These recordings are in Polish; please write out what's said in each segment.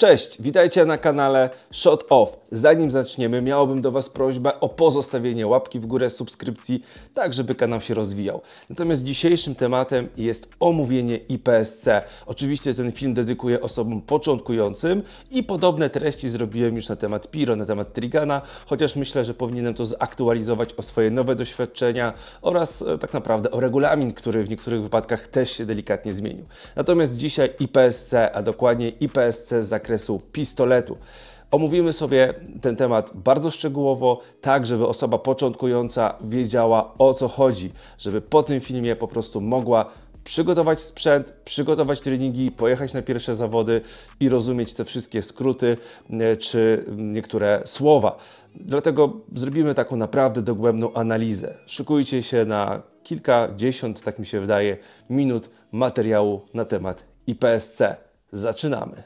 Cześć, witajcie na kanale Shot Off. Zanim zaczniemy, miałbym do Was prośbę o pozostawienie łapki w górę, subskrypcji, tak żeby kanał się rozwijał. Natomiast dzisiejszym tematem jest omówienie IPSC. Oczywiście ten film dedykuję osobom początkującym i podobne treści zrobiłem już na temat Piro, na temat Trigana, chociaż myślę, że powinienem to zaktualizować o swoje nowe doświadczenia oraz e, tak naprawdę o regulamin, który w niektórych wypadkach też się delikatnie zmienił. Natomiast dzisiaj IPSC, a dokładnie IPSC z zakresu pistoletu. Omówimy sobie ten temat bardzo szczegółowo, tak żeby osoba początkująca wiedziała o co chodzi, żeby po tym filmie po prostu mogła przygotować sprzęt, przygotować treningi, pojechać na pierwsze zawody i rozumieć te wszystkie skróty e, czy niektóre słowa. Dlatego zrobimy taką naprawdę dogłębną analizę. Szykujcie się na kilkadziesiąt, tak mi się wydaje, minut materiału na temat IPSC. Zaczynamy.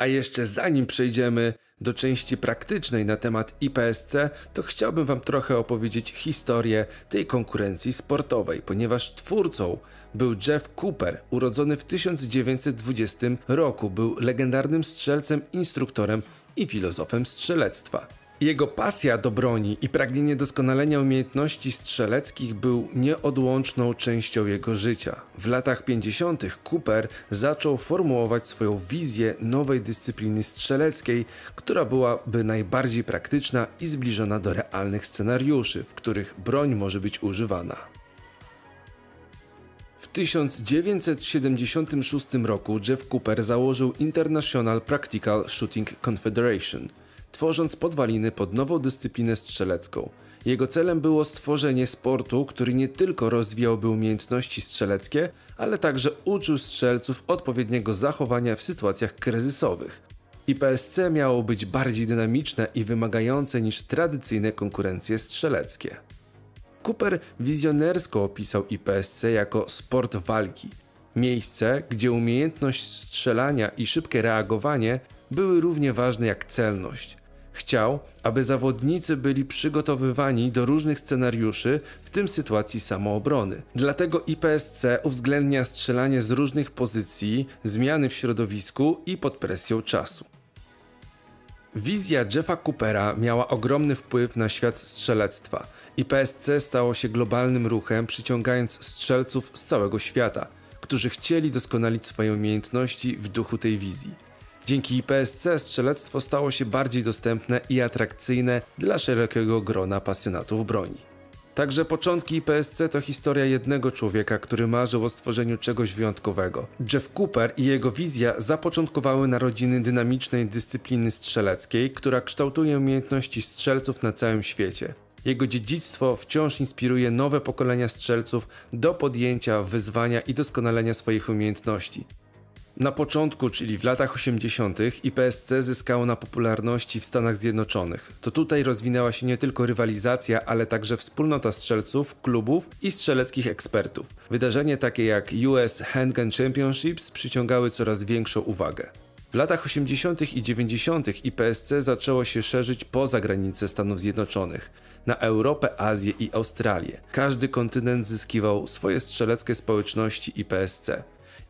A jeszcze zanim przejdziemy do części praktycznej na temat IPSC, to chciałbym Wam trochę opowiedzieć historię tej konkurencji sportowej, ponieważ twórcą był Jeff Cooper, urodzony w 1920 roku. Był legendarnym strzelcem, instruktorem i filozofem strzelectwa. Jego pasja do broni i pragnienie doskonalenia umiejętności strzeleckich był nieodłączną częścią jego życia. W latach 50. Cooper zaczął formułować swoją wizję nowej dyscypliny strzeleckiej, która byłaby najbardziej praktyczna i zbliżona do realnych scenariuszy, w których broń może być używana. W 1976 roku Jeff Cooper założył International Practical Shooting Confederation – tworząc podwaliny pod nową dyscyplinę strzelecką. Jego celem było stworzenie sportu, który nie tylko rozwijałby umiejętności strzeleckie, ale także uczył strzelców odpowiedniego zachowania w sytuacjach kryzysowych. IPSC miało być bardziej dynamiczne i wymagające niż tradycyjne konkurencje strzeleckie. Cooper wizjonersko opisał IPSC jako sport walki. Miejsce, gdzie umiejętność strzelania i szybkie reagowanie były równie ważne jak celność. Chciał, aby zawodnicy byli przygotowywani do różnych scenariuszy, w tym sytuacji samoobrony. Dlatego IPSC uwzględnia strzelanie z różnych pozycji, zmiany w środowisku i pod presją czasu. Wizja Jeffa Coopera miała ogromny wpływ na świat strzelectwa. IPSC stało się globalnym ruchem, przyciągając strzelców z całego świata, którzy chcieli doskonalić swoje umiejętności w duchu tej wizji. Dzięki IPSC strzelectwo stało się bardziej dostępne i atrakcyjne dla szerokiego grona pasjonatów broni. Także początki IPSC to historia jednego człowieka, który marzył o stworzeniu czegoś wyjątkowego. Jeff Cooper i jego wizja zapoczątkowały narodziny dynamicznej dyscypliny strzeleckiej, która kształtuje umiejętności strzelców na całym świecie. Jego dziedzictwo wciąż inspiruje nowe pokolenia strzelców do podjęcia wyzwania i doskonalenia swoich umiejętności. Na początku, czyli w latach 80., IPSC zyskało na popularności w Stanach Zjednoczonych. To tutaj rozwinęła się nie tylko rywalizacja, ale także wspólnota strzelców, klubów i strzeleckich ekspertów. Wydarzenia takie jak US Handgun Championships przyciągały coraz większą uwagę. W latach 80. i 90. IPSC zaczęło się szerzyć poza granice Stanów Zjednoczonych na Europę, Azję i Australię. Każdy kontynent zyskiwał swoje strzeleckie społeczności IPSC.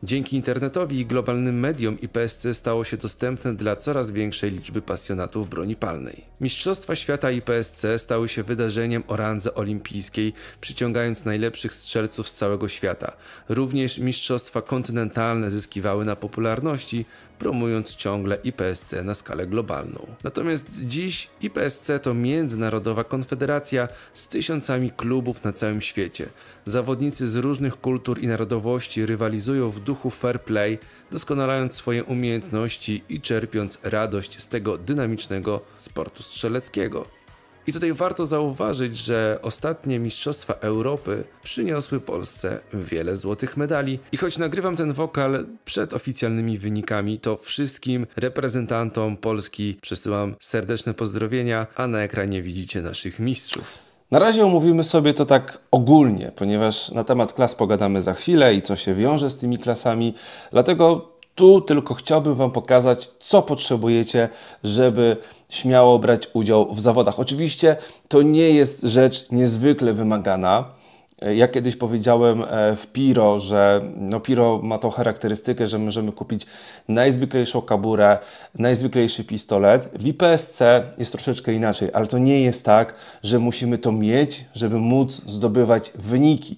Dzięki internetowi i globalnym mediom IPSC stało się dostępne dla coraz większej liczby pasjonatów broni palnej. Mistrzostwa świata IPSC stały się wydarzeniem o randze olimpijskiej, przyciągając najlepszych strzelców z całego świata. Również mistrzostwa kontynentalne zyskiwały na popularności, promując ciągle IPSC na skalę globalną. Natomiast dziś IPSC to międzynarodowa konfederacja z tysiącami klubów na całym świecie. Zawodnicy z różnych kultur i narodowości rywalizują w duchu fair play, doskonalając swoje umiejętności i czerpiąc radość z tego dynamicznego sportu strzeleckiego. I tutaj warto zauważyć, że ostatnie Mistrzostwa Europy przyniosły Polsce wiele złotych medali. I choć nagrywam ten wokal przed oficjalnymi wynikami, to wszystkim reprezentantom Polski przesyłam serdeczne pozdrowienia, a na ekranie widzicie naszych mistrzów. Na razie omówimy sobie to tak ogólnie, ponieważ na temat klas pogadamy za chwilę i co się wiąże z tymi klasami. Dlatego tu tylko chciałbym Wam pokazać, co potrzebujecie, żeby śmiało brać udział w zawodach. Oczywiście to nie jest rzecz niezwykle wymagana. Ja kiedyś powiedziałem e, w Piro, że no Piro ma tą charakterystykę, że możemy kupić najzwyklejszą kaburę, najzwyklejszy pistolet. W IPSC jest troszeczkę inaczej, ale to nie jest tak, że musimy to mieć, żeby móc zdobywać wyniki.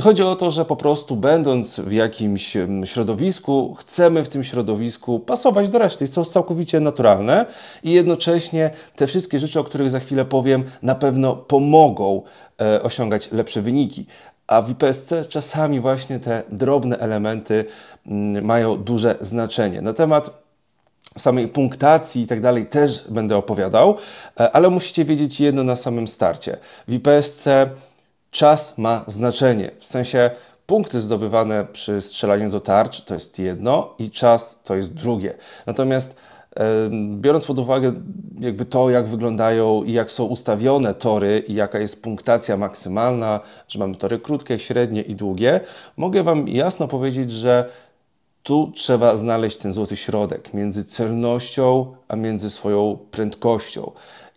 Chodzi o to, że po prostu będąc w jakimś środowisku, chcemy w tym środowisku pasować do reszty. Jest to całkowicie naturalne i jednocześnie te wszystkie rzeczy, o których za chwilę powiem, na pewno pomogą e, osiągać lepsze wyniki. A w IPSC czasami właśnie te drobne elementy mm, mają duże znaczenie. Na temat samej punktacji i tak dalej też będę opowiadał, e, ale musicie wiedzieć jedno na samym starcie. W IPSC czas ma znaczenie. W sensie punkty zdobywane przy strzelaniu do tarcz to jest jedno i czas to jest drugie. Natomiast biorąc pod uwagę jakby to, jak wyglądają i jak są ustawione tory i jaka jest punktacja maksymalna, że mamy tory krótkie, średnie i długie, mogę Wam jasno powiedzieć, że tu trzeba znaleźć ten złoty środek między celnością a między swoją prędkością.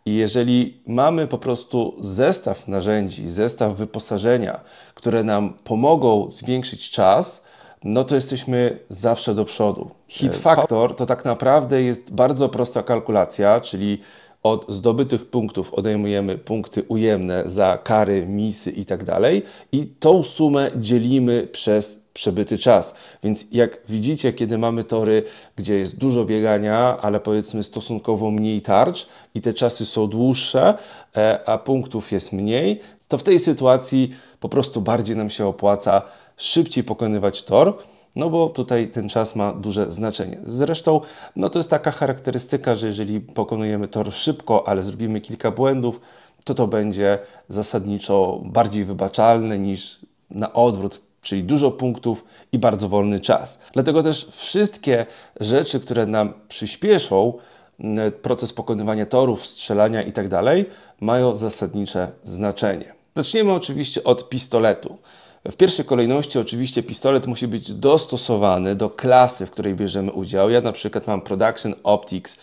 I jeżeli mamy po prostu zestaw narzędzi, zestaw wyposażenia, które nam pomogą zwiększyć czas, no to jesteśmy zawsze do przodu. Hit factor to tak naprawdę jest bardzo prosta kalkulacja, czyli od zdobytych punktów odejmujemy punkty ujemne za kary, misy i tak dalej i tą sumę dzielimy przez przebyty czas. Więc jak widzicie, kiedy mamy tory, gdzie jest dużo biegania, ale powiedzmy stosunkowo mniej tarcz i te czasy są dłuższe, e, a punktów jest mniej, to w tej sytuacji po prostu bardziej nam się opłaca szybciej pokonywać tor, no bo tutaj ten czas ma duże znaczenie. Zresztą, no to jest taka charakterystyka, że jeżeli pokonujemy tor szybko, ale zrobimy kilka błędów, to to będzie zasadniczo bardziej wybaczalne niż na odwrót, czyli dużo punktów i bardzo wolny czas. Dlatego też wszystkie rzeczy, które nam przyspieszą proces pokonywania torów, strzelania itd., tak mają zasadnicze znaczenie. Zaczniemy oczywiście od pistoletu. W pierwszej kolejności oczywiście pistolet musi być dostosowany do klasy, w której bierzemy udział. Ja na przykład mam Production Optics.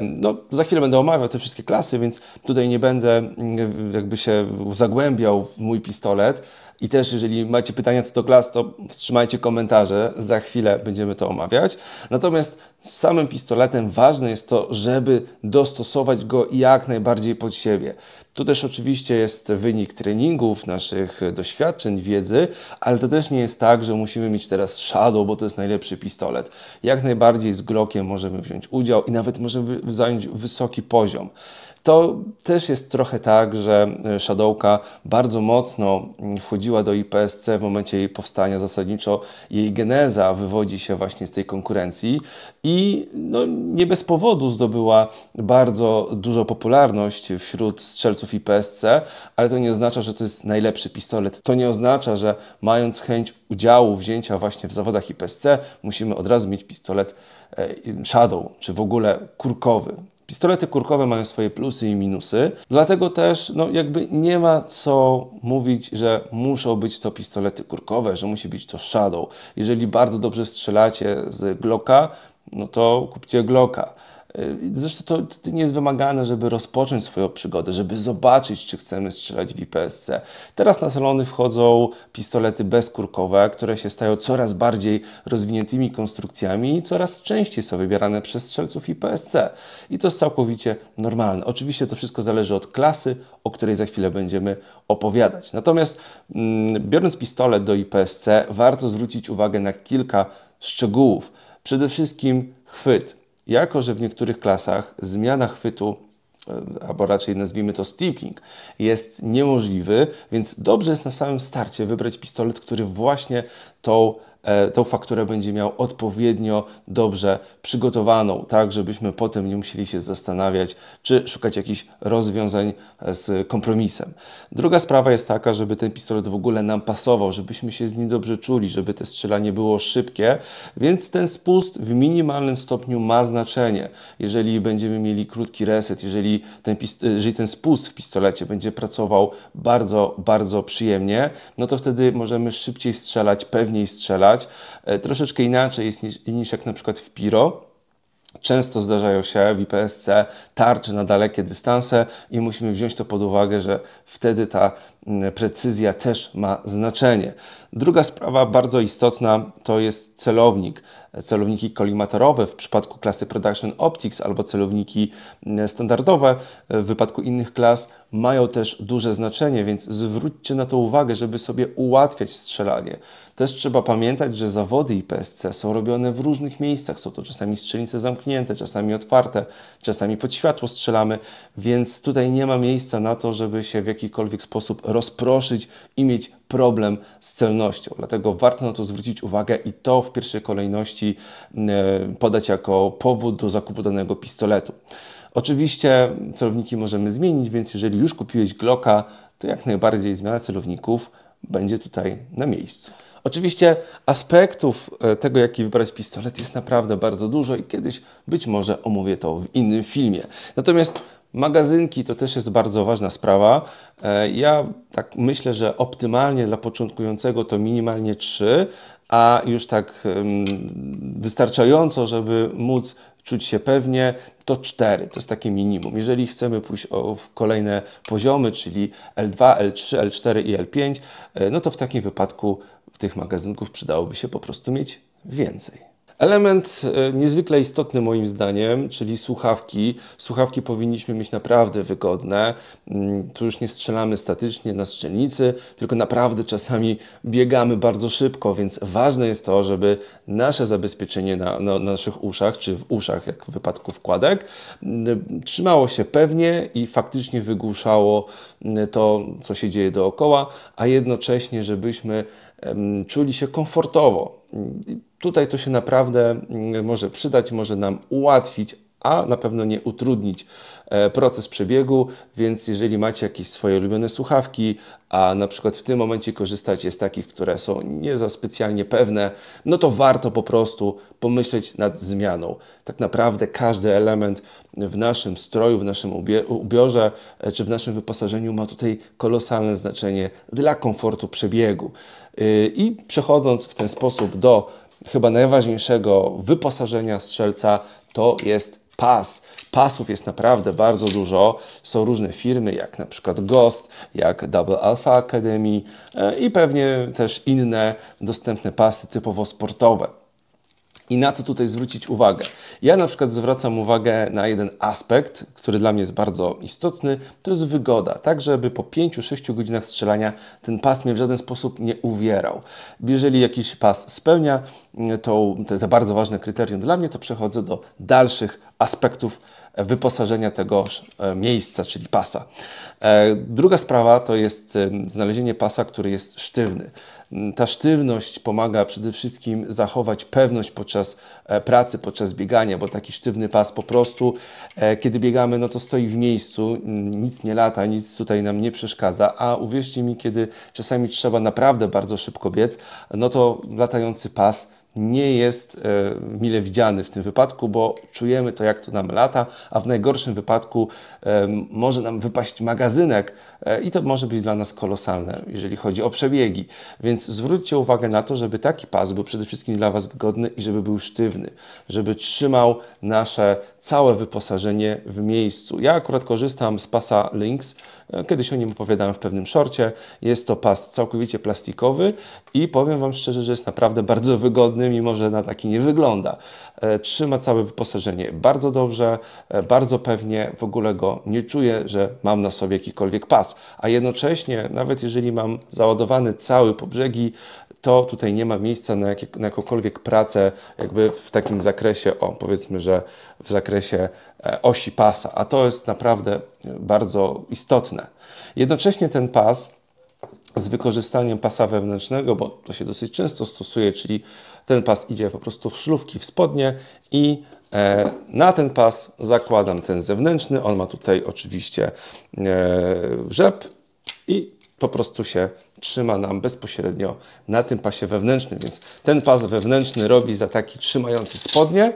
No, za chwilę będę omawiał te wszystkie klasy, więc tutaj nie będę mm, jakby się zagłębiał w mój pistolet, i też, jeżeli macie pytania co do klas, to wstrzymajcie komentarze, za chwilę będziemy to omawiać. Natomiast z samym pistoletem ważne jest to, żeby dostosować go jak najbardziej pod siebie. Tu też oczywiście jest wynik treningów, naszych doświadczeń, wiedzy, ale to też nie jest tak, że musimy mieć teraz Shadow, bo to jest najlepszy pistolet. Jak najbardziej z Glockiem możemy wziąć udział i nawet możemy zająć wysoki poziom. To też jest trochę tak, że e, Shadowka bardzo mocno mm, wchodziła do IPSC w momencie jej powstania. Zasadniczo jej geneza wywodzi się właśnie z tej konkurencji i no, nie bez powodu zdobyła bardzo dużą popularność wśród strzelców IPSC, ale to nie oznacza, że to jest najlepszy pistolet. To nie oznacza, że mając chęć udziału, wzięcia właśnie w zawodach IPSC, musimy od razu mieć pistolet e, Shadow, czy w ogóle kurkowy. Pistolety kurkowe mają swoje plusy i minusy, dlatego też no, jakby nie ma co mówić, że muszą być to pistolety kurkowe, że musi być to Shadow. Jeżeli bardzo dobrze strzelacie z Glocka, no to kupcie Glocka. Y, zresztą to, nie jest wymagane, żeby rozpocząć swoją przygodę, żeby zobaczyć, czy chcemy strzelać w IPSC. Teraz na salony wchodzą pistolety bezkurkowe, które się stają coraz bardziej rozwiniętymi konstrukcjami i coraz częściej są wybierane przez strzelców IPSC. I to jest całkowicie normalne. Oczywiście to wszystko zależy od klasy, o której za chwilę będziemy opowiadać. Natomiast mm, biorąc pistolet do IPSC, warto zwrócić uwagę na kilka szczegółów. Przede wszystkim chwyt jako, że w niektórych klasach zmiana chwytu e, albo raczej nazwijmy to stippling, jest niemożliwy, więc dobrze jest na samym starcie wybrać pistolet, który właśnie tą tą fakturę będzie miał odpowiednio dobrze przygotowaną, tak żebyśmy potem nie musieli się zastanawiać, czy szukać jakichś rozwiązań e, z kompromisem. Druga sprawa jest taka, żeby ten pistolet w ogóle nam pasował, żebyśmy się z nim dobrze czuli, żeby te strzelanie było szybkie, więc ten spust w minimalnym stopniu ma znaczenie. Jeżeli będziemy mieli krótki reset, jeżeli ten, jeżeli ten spust w pistolecie będzie pracował bardzo, bardzo przyjemnie, no to wtedy możemy szybciej strzelać, pewniej strzelać, E, troszeczkę inaczej jest niż, niż jak na przykład w Piro. Często zdarzają się w IPSC tarcze na dalekie dystanse i musimy wziąć to pod uwagę, że wtedy ta mm, precyzja też ma znaczenie. Druga sprawa bardzo istotna to jest celownik. Celowniki kolimatorowe w przypadku klasy Production Optics albo celowniki mm, standardowe w wypadku innych klas mają też duże znaczenie, więc zwróćcie na to uwagę, żeby sobie ułatwiać strzelanie. Też trzeba pamiętać, że zawody IPSC są robione w różnych miejscach. Są to czasami strzelnice zamknięte, czasami otwarte, czasami pod światło strzelamy, więc tutaj nie ma miejsca na to, żeby się w jakikolwiek sposób rozproszyć i mieć problem z celnością. Dlatego warto na to zwrócić uwagę i to w pierwszej kolejności e, podać jako powód do zakupu danego pistoletu. Oczywiście celowniki możemy zmienić, więc jeżeli już kupiłeś Glocka, to jak najbardziej zmiana celowników będzie tutaj na miejscu. Oczywiście aspektów e, tego, jaki wybrać pistolet jest naprawdę bardzo dużo i kiedyś być może omówię to w innym filmie. Natomiast magazynki to też jest bardzo ważna sprawa. E, ja tak myślę, że optymalnie dla początkującego to minimalnie 3, a już tak wystarczająco, żeby móc czuć się pewnie, to 4, to jest takie minimum. Jeżeli chcemy pójść w kolejne poziomy, czyli L2, L3, L4 i L5, e, no to w takim wypadku tych magazynków przydałoby się po prostu mieć więcej. Element e, niezwykle istotny moim zdaniem, czyli słuchawki. Słuchawki powinniśmy mieć naprawdę wygodne. Mm, tu już nie strzelamy statycznie na strzelnicy, tylko naprawdę czasami biegamy bardzo szybko, więc ważne jest to, żeby nasze zabezpieczenie na, na, na naszych uszach, czy w uszach, jak w wypadku wkładek, mm, trzymało się pewnie i faktycznie wygłuszało mm, to, co się dzieje dookoła, a jednocześnie, żebyśmy czuli się komfortowo. Tutaj to się naprawdę mm, może przydać, może nam ułatwić, a na pewno nie utrudnić e, proces przebiegu, więc jeżeli macie jakieś swoje ulubione słuchawki, a na przykład w tym momencie korzystacie z takich, które są nie za specjalnie pewne, no to warto po prostu pomyśleć nad zmianą. Tak naprawdę każdy element w naszym stroju, w naszym ubiorze e, czy w naszym wyposażeniu ma tutaj kolosalne znaczenie dla komfortu przebiegu. Y, I przechodząc w ten sposób do chyba najważniejszego wyposażenia strzelca, to jest pas. Pasów jest naprawdę bardzo dużo. Są różne firmy, jak na przykład Ghost, jak Double Alpha Academy y, i pewnie też inne dostępne pasy typowo sportowe i na co tutaj zwrócić uwagę. Ja na przykład zwracam uwagę na jeden aspekt, który dla mnie jest bardzo istotny, to jest wygoda, tak żeby po 5-6 godzinach strzelania ten pas mnie w żaden sposób nie uwierał. Jeżeli jakiś pas spełnia to, to bardzo ważne kryterium dla mnie, to przechodzę do dalszych aspektów wyposażenia tegoż e, miejsca, czyli pasa. E, druga sprawa to jest znalezienie pasa, który jest sztywny. Ta sztywność pomaga przede wszystkim zachować pewność podczas pracy, podczas biegania, bo taki sztywny pas po prostu, kiedy biegamy, no to stoi w miejscu, nic nie lata, nic tutaj nam nie przeszkadza, a uwierzcie mi, kiedy czasami trzeba naprawdę bardzo szybko biec, no to latający pas nie jest e, mile widziany w tym wypadku, bo czujemy to, jak to nam lata, a w najgorszym wypadku e, może nam wypaść magazynek e, i to może być dla nas kolosalne, jeżeli chodzi o przebiegi. Więc zwróćcie uwagę na to, żeby taki pas był przede wszystkim dla Was wygodny i żeby był sztywny, żeby trzymał nasze całe wyposażenie w miejscu. Ja akurat korzystam z pasa Lynx, kiedyś o nim opowiadałem w pewnym szorcie. Jest to pas całkowicie plastikowy i powiem Wam szczerze, że jest naprawdę bardzo wygodny mimo że na taki nie wygląda. E, trzyma całe wyposażenie bardzo dobrze, e, bardzo pewnie, w ogóle go nie czuję, że mam na sobie jakikolwiek pas, a jednocześnie, nawet jeżeli mam załadowany cały po brzegi, to tutaj nie ma miejsca na, jakie, na jakąkolwiek pracę jakby w takim zakresie, o powiedzmy, że w zakresie e, osi pasa, a to jest naprawdę bardzo istotne. Jednocześnie ten pas z wykorzystaniem pasa wewnętrznego, bo to się dosyć często stosuje, czyli ten pas idzie po prostu w szlówki, w spodnie i e, na ten pas zakładam ten zewnętrzny. On ma tutaj oczywiście e, rzep i po prostu się trzyma nam bezpośrednio na tym pasie wewnętrznym. Więc ten pas wewnętrzny robi za taki trzymający spodnie,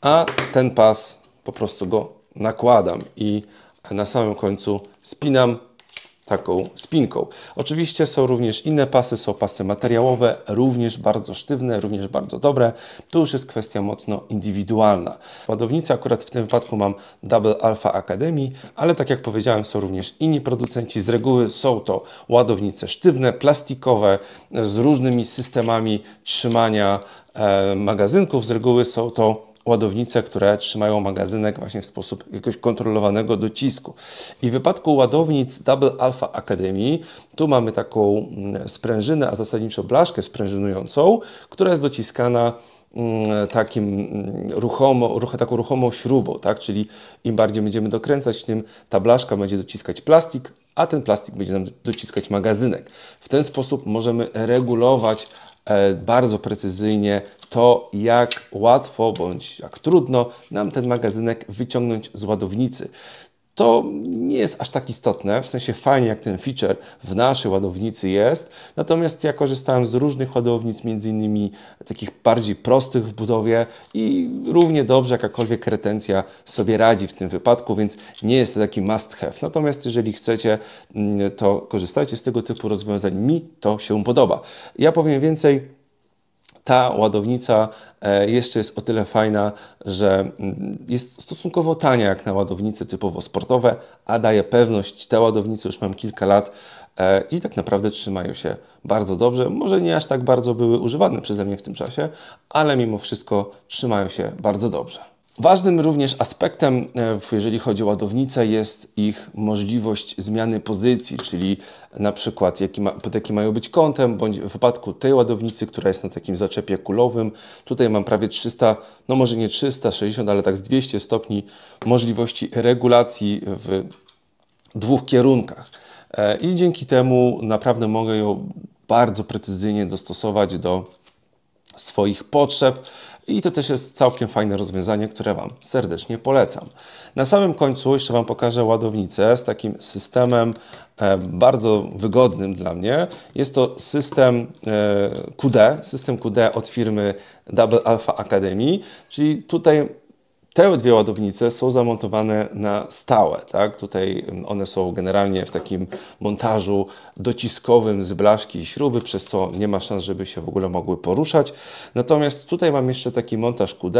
a ten pas po prostu go nakładam i na samym końcu spinam taką spinką. Oczywiście są również inne pasy, są pasy materiałowe, również bardzo sztywne, również bardzo dobre. Tu już jest kwestia mocno indywidualna. Ładownicę akurat w tym wypadku mam Double Alpha Academy, ale tak jak powiedziałem są również inni producenci. Z reguły są to ładownice sztywne, plastikowe, z różnymi systemami trzymania e, magazynków. Z reguły są to ładownice, które trzymają magazynek właśnie w sposób jakiegoś kontrolowanego docisku. I w wypadku ładownic Double Alpha Academy, tu mamy taką mm, sprężynę, a zasadniczo blaszkę sprężynującą, która jest dociskana mm, takim mm, ruchomo, ruch, taką ruchomą śrubą, tak? czyli im bardziej będziemy dokręcać, tym ta blaszka będzie dociskać plastik, a ten plastik będzie nam dociskać magazynek. W ten sposób możemy regulować bardzo precyzyjnie to, jak łatwo bądź jak trudno nam ten magazynek wyciągnąć z ładownicy. To nie jest aż tak istotne, w sensie fajnie jak ten feature w naszej ładownicy jest, natomiast ja korzystałem z różnych ładownic, między innymi takich bardziej prostych w budowie i równie dobrze jakakolwiek retencja sobie radzi w tym wypadku, więc nie jest to taki must have. Natomiast jeżeli chcecie, mm, to korzystajcie z tego typu rozwiązań. Mi to się podoba. Ja powiem więcej, ta ładownica e, jeszcze jest o tyle fajna, że mm, jest stosunkowo tania jak na ładownice typowo sportowe, a daje pewność. Te ładownice już mam kilka lat e, i tak naprawdę trzymają się bardzo dobrze. Może nie aż tak bardzo były używane przeze mnie w tym czasie, ale mimo wszystko trzymają się bardzo dobrze. Ważnym również aspektem, e, jeżeli chodzi o ładownicę, jest ich możliwość zmiany pozycji, czyli na przykład jaki ma, pod jakim mają być kątem, bądź w wypadku tej ładownicy, która jest na takim zaczepie kulowym, tutaj mam prawie 300, no może nie 360, ale tak z 200 stopni możliwości regulacji w dwóch kierunkach. E, I dzięki temu naprawdę mogę ją bardzo precyzyjnie dostosować do swoich potrzeb i to też jest całkiem fajne rozwiązanie, które Wam serdecznie polecam. Na samym końcu jeszcze Wam pokażę ładownicę z takim systemem e, bardzo wygodnym dla mnie. Jest to system e, QD, system QD od firmy Double Alpha Academy, czyli tutaj te dwie ładownice są zamontowane na stałe. Tak? Tutaj one są generalnie w takim montażu dociskowym z blaszki i śruby, przez co nie ma szans, żeby się w ogóle mogły poruszać. Natomiast tutaj mam jeszcze taki montaż QD,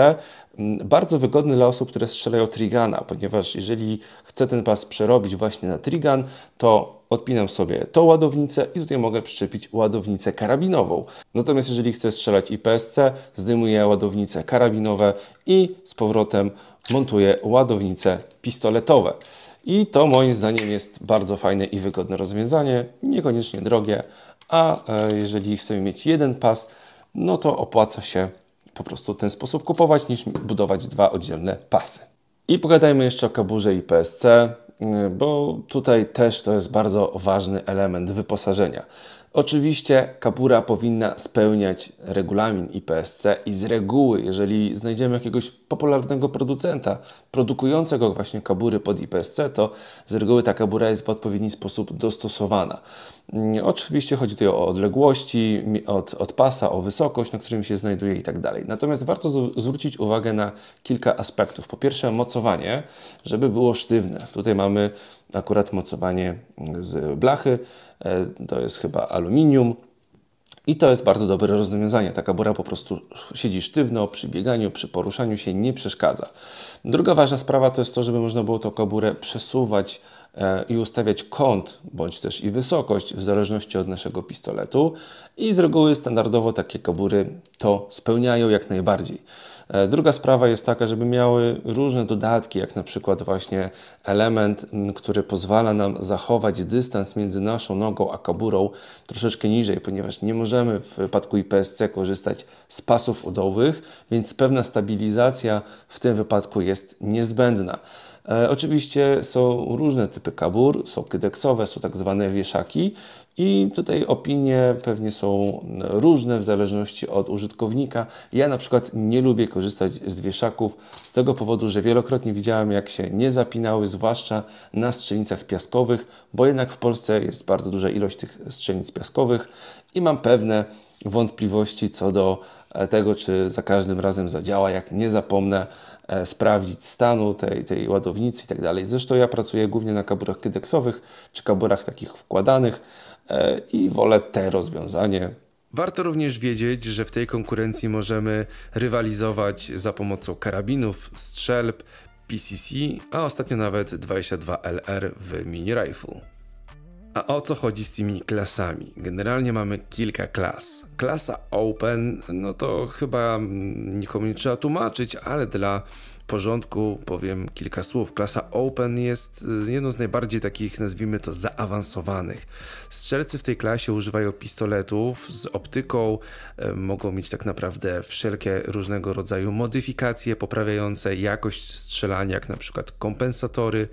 bardzo wygodny dla osób, które strzelają trigana, ponieważ jeżeli chcę ten pas przerobić właśnie na trigan, to odpinam sobie tą ładownicę i tutaj mogę przyczepić ładownicę karabinową. Natomiast jeżeli chcę strzelać IPSC, zdejmuję ładownice karabinowe i z powrotem montuję ładownice pistoletowe. I to moim zdaniem jest bardzo fajne i wygodne rozwiązanie, niekoniecznie drogie, a e, jeżeli chcemy mieć jeden pas, no to opłaca się po prostu w ten sposób kupować, niż budować dwa oddzielne pasy. I pogadajmy jeszcze o kaburze i PSC, y, bo tutaj też to jest bardzo ważny element wyposażenia. Oczywiście kabura powinna spełniać regulamin IPSC i z reguły, jeżeli znajdziemy jakiegoś popularnego producenta produkującego właśnie kabury pod IPSC, to z reguły ta kabura jest w odpowiedni sposób dostosowana. Mm, oczywiście chodzi tutaj o odległości od, od pasa, o wysokość, na którym się znajduje i tak dalej. Natomiast warto zwrócić uwagę na kilka aspektów. Po pierwsze mocowanie, żeby było sztywne. Tutaj mamy akurat mocowanie z blachy, to jest chyba aluminium, i to jest bardzo dobre rozwiązanie. Taka bura po prostu siedzi sztywno, przy bieganiu, przy poruszaniu się nie przeszkadza. Druga ważna sprawa to jest to, żeby można było tą kaburę przesuwać e, i ustawiać kąt, bądź też i wysokość, w zależności od naszego pistoletu. I z reguły standardowo takie kabury to spełniają jak najbardziej. E, druga sprawa jest taka, żeby miały różne dodatki, jak na przykład właśnie element, który pozwala nam zachować dystans między naszą nogą a kaburą troszeczkę niżej, ponieważ nie możemy w wypadku IPSC korzystać z pasów udowych, więc pewna stabilizacja w tym wypadku jest niezbędna. E, oczywiście są różne typy kabur, są kydeksowe, są tak zwane wieszaki i tutaj opinie pewnie są różne w zależności od użytkownika. Ja na przykład nie lubię korzystać z wieszaków z tego powodu, że wielokrotnie widziałem jak się nie zapinały, zwłaszcza na strzelnicach piaskowych, bo jednak w Polsce jest bardzo duża ilość tych strzelnic piaskowych i mam pewne wątpliwości co do e, tego, czy za każdym razem zadziała. Jak nie zapomnę e, sprawdzić stanu tej, tej ładownicy i tak dalej. Zresztą ja pracuję głównie na kaburach kydeksowych czy kaburach takich wkładanych i wolę te rozwiązanie. Warto również wiedzieć, że w tej konkurencji możemy rywalizować za pomocą karabinów, strzelb, PCC, a ostatnio nawet 22LR w mini rifle. A o co chodzi z tymi klasami? Generalnie mamy kilka klas. Klasa Open, no to chyba nikomu nie trzeba tłumaczyć, ale dla porządku powiem kilka słów. Klasa Open jest y, jedną z najbardziej takich, nazwijmy to, zaawansowanych. Strzelcy w tej klasie używają pistoletów z optyką, mogą mieć tak naprawdę wszelkie różnego rodzaju modyfikacje poprawiające jakość strzelania, jak na przykład kompensatory.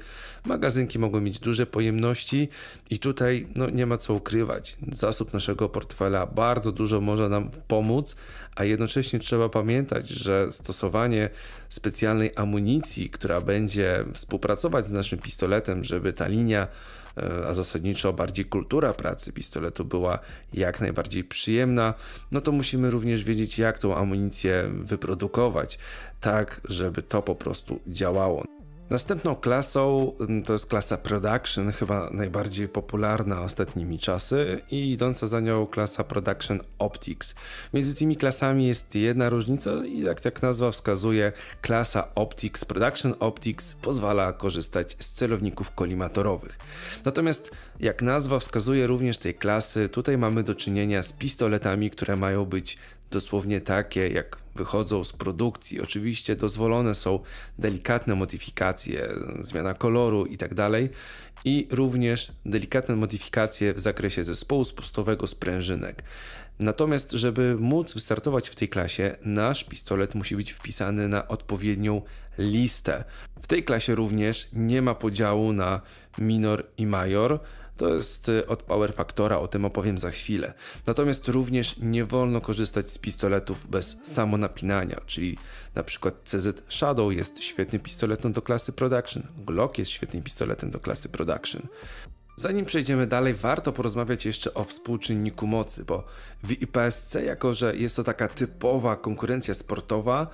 Magazynki mogą mieć duże pojemności i tutaj no, nie ma co ukrywać. Zasób naszego portfela bardzo dużo może nam pomóc, a jednocześnie trzeba pamiętać, że stosowanie specjalnej amunicji, która będzie współpracować z naszym pistoletem, żeby ta linia, a zasadniczo bardziej kultura pracy pistoletu była jak najbardziej przyjemna, no to musimy również wiedzieć, jak tą amunicję wyprodukować, tak żeby to po prostu działało. Następną klasą mm, to jest klasa Production, chyba najbardziej popularna ostatnimi czasy i idąca za nią klasa Production Optics. Między tymi klasami jest jedna różnica i jak, jak nazwa wskazuje, klasa Optics, Production Optics pozwala korzystać z celowników kolimatorowych. Natomiast jak nazwa wskazuje również tej klasy, tutaj mamy do czynienia z pistoletami, które mają być dosłownie takie, jak wychodzą z produkcji. Oczywiście dozwolone są delikatne modyfikacje, zmiana koloru itd. Tak I również delikatne modyfikacje w zakresie zespołu spustowego sprężynek. Natomiast, żeby móc wystartować w tej klasie, nasz pistolet musi być wpisany na odpowiednią listę. W tej klasie również nie ma podziału na minor i major. To jest y, od Power Factora, o tym opowiem za chwilę. Natomiast również nie wolno korzystać z pistoletów bez samonapinania, czyli na przykład CZ Shadow jest świetnym pistoletem do klasy Production, Glock jest świetnym pistoletem do klasy Production. Zanim przejdziemy dalej, warto porozmawiać jeszcze o współczynniku mocy, bo w IPSC, jako że jest to taka typowa konkurencja sportowa,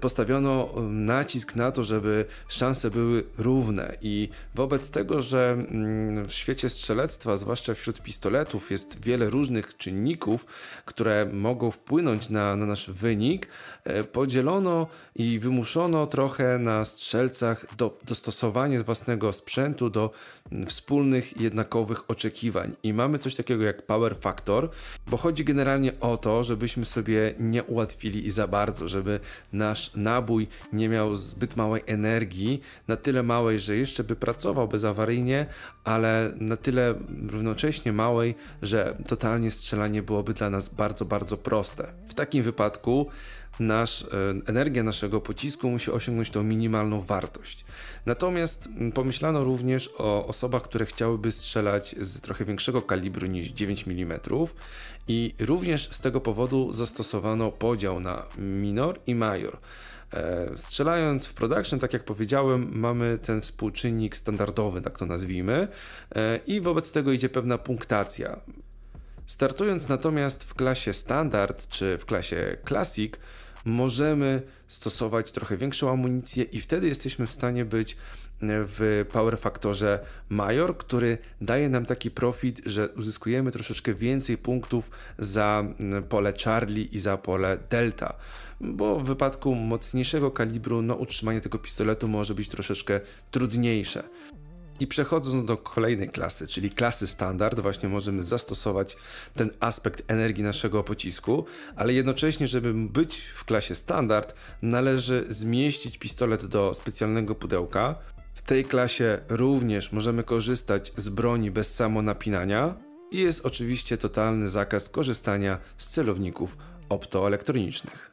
postawiono um, nacisk na to, żeby szanse były równe. I wobec tego, że mm, w świecie strzelectwa, zwłaszcza wśród pistoletów, jest wiele różnych czynników, które mogą wpłynąć na, na nasz wynik, e, podzielono i wymuszono trochę na strzelcach do, dostosowanie własnego sprzętu do mm, jednakowych oczekiwań. I mamy coś takiego jak power factor, bo chodzi generalnie o to, żebyśmy sobie nie ułatwili i za bardzo, żeby nasz nabój nie miał zbyt małej energii, na tyle małej, że jeszcze by pracował bezawaryjnie, ale na tyle równocześnie małej, że totalnie strzelanie byłoby dla nas bardzo, bardzo proste. W takim wypadku nasz, e, energia naszego pocisku musi osiągnąć tą minimalną wartość. Natomiast pomyślano również o osobach, które chciałyby strzelać z trochę większego kalibru niż 9 mm i również z tego powodu zastosowano podział na minor i major. E, strzelając w production, tak jak powiedziałem, mamy ten współczynnik standardowy, tak to nazwijmy, e, i wobec tego idzie pewna punktacja. Startując natomiast w klasie standard czy w klasie classic, możemy stosować trochę większą amunicję i wtedy jesteśmy w stanie być w Power Factorze Major, który daje nam taki profit, że uzyskujemy troszeczkę więcej punktów za pole Charlie i za pole Delta. Bo w wypadku mocniejszego kalibru, no utrzymanie tego pistoletu może być troszeczkę trudniejsze. I przechodząc do kolejnej klasy, czyli klasy standard, właśnie możemy zastosować ten aspekt energii naszego pocisku, ale jednocześnie, żeby być w klasie standard, należy zmieścić pistolet do specjalnego pudełka. W tej klasie również możemy korzystać z broni bez samonapinania i jest oczywiście totalny zakaz korzystania z celowników optoelektronicznych.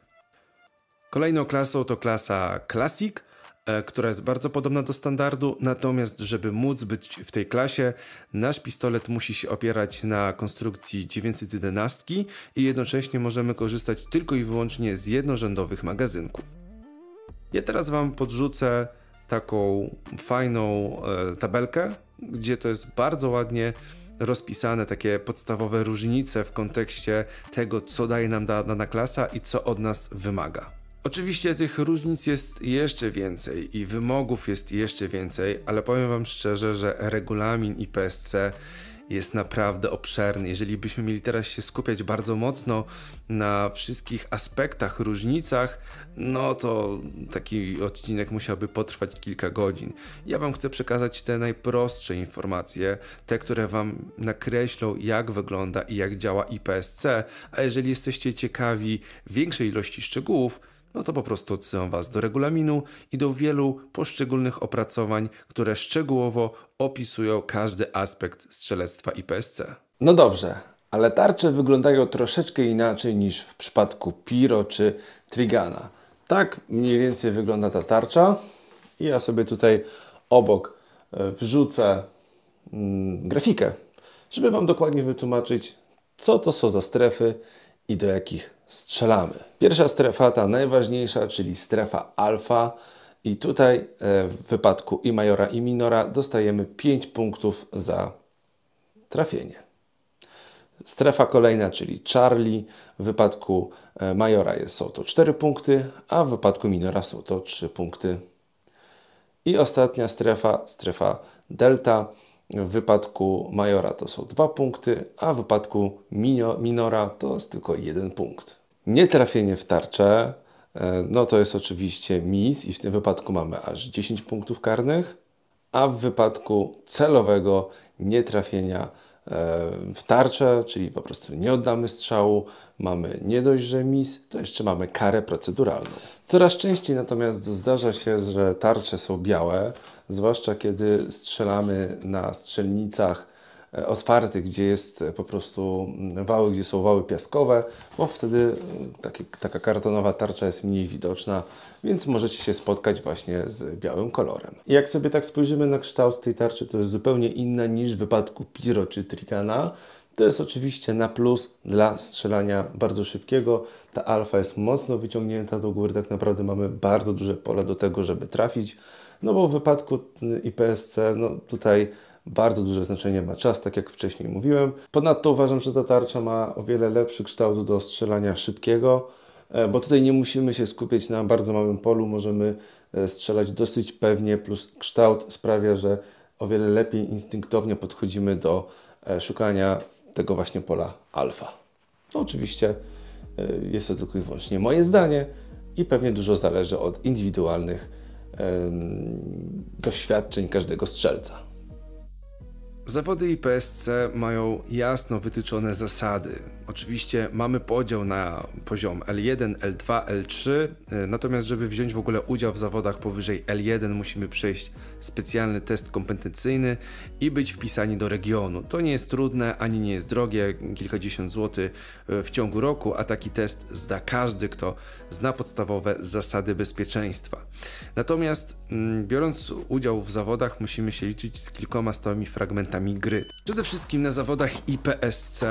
Kolejną klasą to klasa Classic – która jest bardzo podobna do standardu, natomiast żeby móc być w tej klasie, nasz pistolet musi się opierać na konstrukcji 911 i jednocześnie możemy korzystać tylko i wyłącznie z jednorzędowych magazynków. Ja teraz Wam podrzucę taką fajną e, tabelkę, gdzie to jest bardzo ładnie rozpisane takie podstawowe różnice w kontekście tego, co daje nam dana klasa i co od nas wymaga. Oczywiście tych różnic jest jeszcze więcej i wymogów jest jeszcze więcej, ale powiem Wam szczerze, że regulamin IPSC jest naprawdę obszerny. Jeżeli byśmy mieli teraz się skupiać bardzo mocno na wszystkich aspektach, różnicach, no to taki odcinek musiałby potrwać kilka godzin. Ja Wam chcę przekazać te najprostsze informacje, te, które Wam nakreślą, jak wygląda i jak działa IPSC, a jeżeli jesteście ciekawi większej ilości szczegółów, no to po prostu odsyłam Was do regulaminu i do wielu poszczególnych opracowań, które szczegółowo opisują każdy aspekt strzelectwa IPSC. No dobrze, ale tarcze wyglądają troszeczkę inaczej niż w przypadku Piro czy Trigana. Tak mniej więcej wygląda ta tarcza i ja sobie tutaj obok e, wrzucę mm, grafikę, żeby Wam dokładnie wytłumaczyć, co to są za strefy i do jakich strzelamy. Pierwsza strefa, ta najważniejsza, czyli strefa alfa. I tutaj e, w wypadku i majora i minora dostajemy 5 punktów za trafienie. Strefa kolejna, czyli Charlie, w wypadku e, majora są to 4 punkty, a w wypadku minora są to 3 punkty. I ostatnia strefa, strefa delta, w wypadku majora to są 2 punkty, a w wypadku minora to jest tylko 1 punkt. Nietrafienie w tarczę, e, no to jest oczywiście mis i w tym wypadku mamy aż 10 punktów karnych, a w wypadku celowego nietrafienia e, w tarczę, czyli po prostu nie oddamy strzału, mamy nie dość, że mis, to jeszcze mamy karę proceduralną. Coraz częściej natomiast zdarza się, że tarcze są białe, zwłaszcza kiedy strzelamy na strzelnicach E, otwarty, gdzie jest po prostu wały, gdzie są wały piaskowe, bo wtedy mm, taki, taka kartonowa tarcza jest mniej widoczna, więc możecie się spotkać właśnie z białym kolorem. Jak sobie tak spojrzymy na kształt tej tarczy, to jest zupełnie inna niż w wypadku Piro czy Trigana. To jest oczywiście na plus dla strzelania bardzo szybkiego. Ta alfa jest mocno wyciągnięta do góry, tak naprawdę mamy bardzo duże pole do tego, żeby trafić. No bo w wypadku mm, IPSC, no tutaj bardzo duże znaczenie ma czas, tak jak wcześniej mówiłem. Ponadto uważam, że ta tarcza ma o wiele lepszy kształt do strzelania szybkiego, e, bo tutaj nie musimy się skupiać na bardzo małym polu, możemy e, strzelać dosyć pewnie, plus kształt sprawia, że o wiele lepiej instynktownie podchodzimy do e, szukania tego właśnie pola alfa. No oczywiście jest to tylko i wyłącznie moje zdanie i pewnie dużo zależy od indywidualnych doświadczeń każdego strzelca. Zawody IPSC mają jasno wytyczone zasady. Oczywiście mamy podział na poziom L1, L2, L3, natomiast żeby wziąć w ogóle udział w zawodach powyżej L1 musimy przejść specjalny test kompetencyjny i być wpisani do regionu. To nie jest trudne, ani nie jest drogie, kilkadziesiąt złotych e, w ciągu roku, a taki test zda każdy, kto zna podstawowe zasady bezpieczeństwa. Natomiast mm, biorąc udział w zawodach musimy się liczyć z kilkoma stałymi fragmentami gry. Przede wszystkim na zawodach IPSC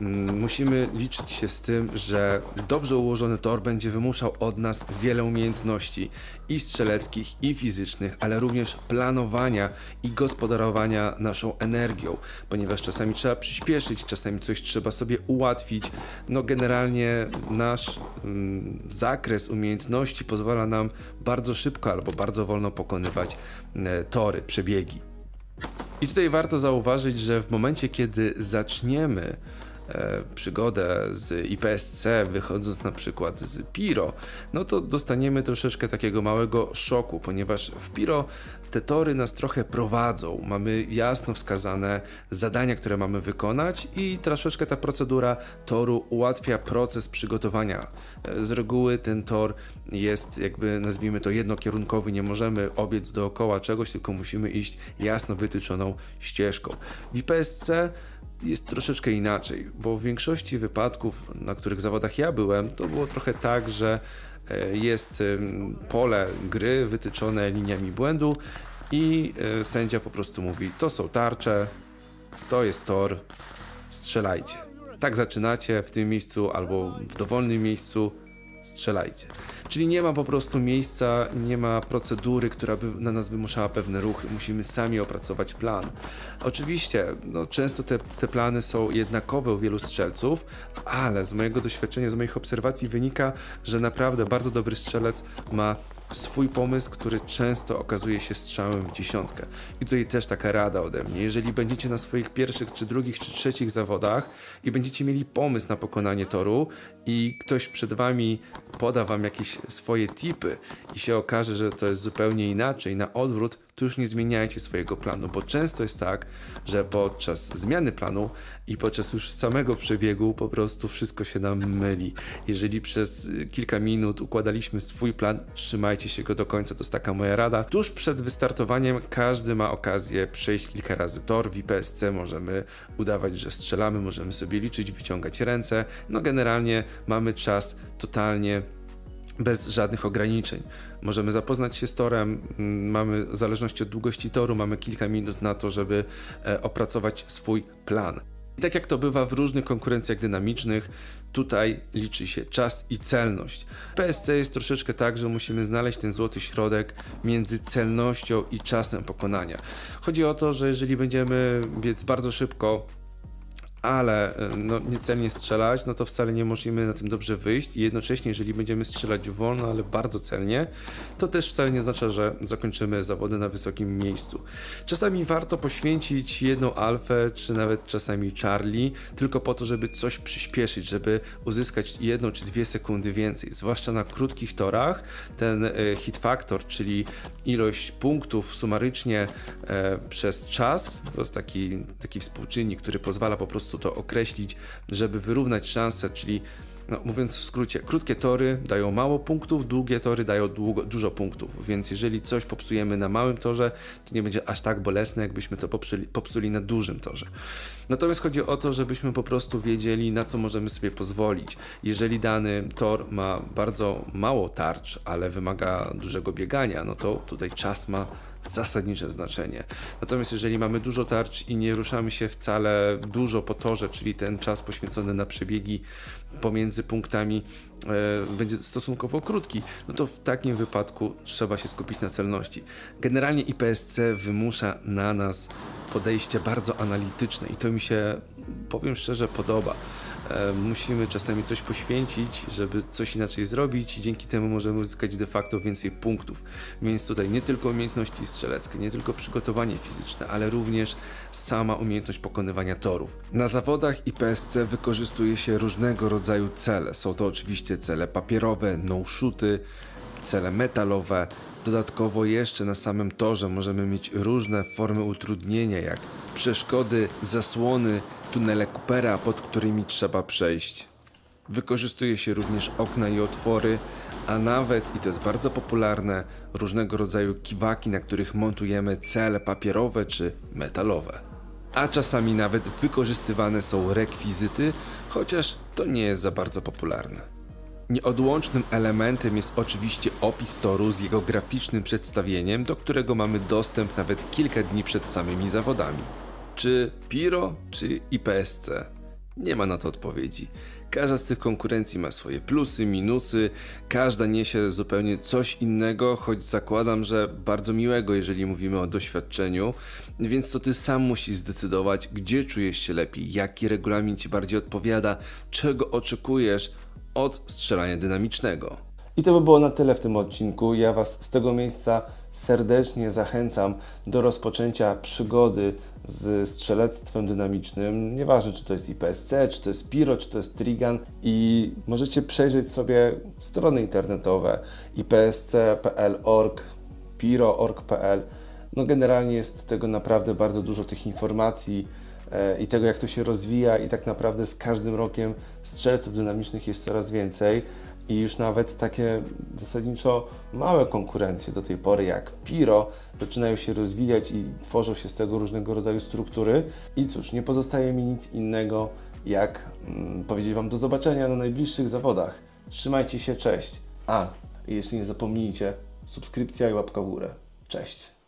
mm, musimy liczyć się z tym, że dobrze ułożony tor będzie wymuszał od nas wiele umiejętności i strzeleckich, i fizycznych, ale również planowania i gospodarowania naszą energią, ponieważ czasami trzeba przyspieszyć, czasami coś trzeba sobie ułatwić. No generalnie nasz mm, zakres umiejętności pozwala nam bardzo szybko albo bardzo wolno pokonywać e, tory, przebiegi. I tutaj warto zauważyć, że w momencie, kiedy zaczniemy przygodę z IPSC, wychodząc na przykład z Piro, no to dostaniemy troszeczkę takiego małego szoku, ponieważ w Piro te tory nas trochę prowadzą. Mamy jasno wskazane zadania, które mamy wykonać i troszeczkę ta procedura toru ułatwia proces przygotowania. E, z reguły ten tor jest jakby nazwijmy to jednokierunkowy, nie możemy obiec dookoła czegoś, tylko musimy iść jasno wytyczoną ścieżką. W IPSC jest troszeczkę inaczej, bo w większości wypadków, na których zawodach ja byłem, to było trochę tak, że e, jest pole gry wytyczone liniami błędu i e, sędzia po prostu mówi: To są tarcze, to jest tor, strzelajcie. Tak zaczynacie w tym miejscu albo w dowolnym miejscu, strzelajcie. Czyli nie ma po prostu miejsca, nie ma procedury, która by na nas wymuszała pewne ruchy. Musimy sami opracować plan. Oczywiście, no, często te, te plany są jednakowe u wielu strzelców, ale z mojego doświadczenia, z moich obserwacji wynika, że naprawdę bardzo dobry strzelec ma swój pomysł, który często okazuje się strzałem w dziesiątkę. I tutaj też taka rada ode mnie. Jeżeli będziecie na swoich pierwszych, czy drugich, czy trzecich zawodach i będziecie mieli pomysł na pokonanie toru i ktoś przed wami poda wam jakieś swoje tipy i się okaże, że to jest zupełnie inaczej, na odwrót, to już nie zmieniajcie swojego planu, bo często jest tak, że podczas zmiany planu i podczas już samego przebiegu po prostu wszystko się nam myli. Jeżeli przez kilka minut układaliśmy swój plan, trzymajcie się go do końca, to jest taka moja rada. Tuż przed wystartowaniem każdy ma okazję przejść kilka razy tor w IPSC, możemy udawać, że strzelamy, możemy sobie liczyć, wyciągać ręce. No generalnie mamy czas totalnie bez żadnych ograniczeń. Możemy zapoznać się z torem, mm, mamy w zależności od długości toru, mamy kilka minut na to, żeby e, opracować swój plan. I tak jak to bywa w różnych konkurencjach dynamicznych, tutaj liczy się czas i celność. W PSC jest troszeczkę tak, że musimy znaleźć ten złoty środek między celnością i czasem pokonania. Chodzi o to, że jeżeli będziemy biec bardzo szybko, ale e, no, niecelnie strzelać, no to wcale nie możemy na tym dobrze wyjść i jednocześnie, jeżeli będziemy strzelać wolno, ale bardzo celnie, to też wcale nie oznacza, że zakończymy zawody na wysokim miejscu. Czasami warto poświęcić jedną alfę, czy nawet czasami Charlie, tylko po to, żeby coś przyspieszyć, żeby uzyskać jedną czy dwie sekundy więcej, zwłaszcza na krótkich torach. Ten e, hit factor, czyli ilość punktów sumarycznie e, przez czas, to jest taki, taki współczynnik, który pozwala po prostu prostu to określić, żeby wyrównać szanse, czyli no, mówiąc w skrócie, krótkie tory dają mało punktów, długie tory dają długo, dużo punktów, więc jeżeli coś popsujemy na małym torze, to nie będzie aż tak bolesne, jakbyśmy to popsuli, popsuli na dużym torze. Natomiast chodzi o to, żebyśmy po prostu wiedzieli, na co możemy sobie pozwolić. Jeżeli dany tor ma bardzo mało tarcz, ale wymaga dużego biegania, no to tutaj czas ma zasadnicze znaczenie. Natomiast jeżeli mamy dużo tarcz i nie ruszamy się wcale dużo po torze, czyli ten czas poświęcony na przebiegi pomiędzy punktami e, będzie stosunkowo krótki, no to w takim wypadku trzeba się skupić na celności. Generalnie IPSC wymusza na nas podejście bardzo analityczne i to mi się, powiem szczerze, podoba. E, musimy czasami coś poświęcić, żeby coś inaczej zrobić i dzięki temu możemy uzyskać de facto więcej punktów. Więc tutaj nie tylko umiejętności strzeleckie, nie tylko przygotowanie fizyczne, ale również sama umiejętność pokonywania torów. Na zawodach IPSC wykorzystuje się różnego rodzaju cele. Są to oczywiście cele papierowe, no-shooty, cele metalowe. Dodatkowo jeszcze na samym torze możemy mieć różne formy utrudnienia, jak przeszkody, zasłony, tunele Coopera, pod którymi trzeba przejść. Wykorzystuje się również okna i otwory, a nawet, i to jest bardzo popularne, różnego rodzaju kiwaki, na których montujemy cele papierowe czy metalowe. A czasami nawet wykorzystywane są rekwizyty, chociaż to nie jest za bardzo popularne. Nieodłącznym elementem jest oczywiście opis toru z jego graficznym przedstawieniem, do którego mamy dostęp nawet kilka dni przed samymi zawodami. Czy Piro, czy IPSC? Nie ma na to odpowiedzi. Każda z tych konkurencji ma swoje plusy, minusy, każda niesie zupełnie coś innego, choć zakładam, że bardzo miłego, jeżeli mówimy o doświadczeniu, więc to ty sam musisz zdecydować, gdzie czujesz się lepiej, jaki regulamin ci bardziej odpowiada, czego oczekujesz od strzelania dynamicznego. I to by było na tyle w tym odcinku. Ja Was z tego miejsca serdecznie zachęcam do rozpoczęcia przygody z strzelectwem dynamicznym. Nieważne, czy to jest IPSC, czy to jest Piro, czy to jest Trigan. I możecie przejrzeć sobie strony internetowe ipsc.pl.org, piro.org.pl. No generalnie jest tego naprawdę bardzo dużo tych informacji e, i tego, jak to się rozwija, i tak naprawdę z każdym rokiem strzelców dynamicznych jest coraz więcej i już nawet takie zasadniczo małe konkurencje do tej pory jak Piro zaczynają się rozwijać i tworzą się z tego różnego rodzaju struktury. I cóż, nie pozostaje mi nic innego jak mm, powiedzieć Wam do zobaczenia na najbliższych zawodach. Trzymajcie się, cześć. A, i jeszcze nie zapomnijcie, subskrypcja i łapka w górę. Cześć.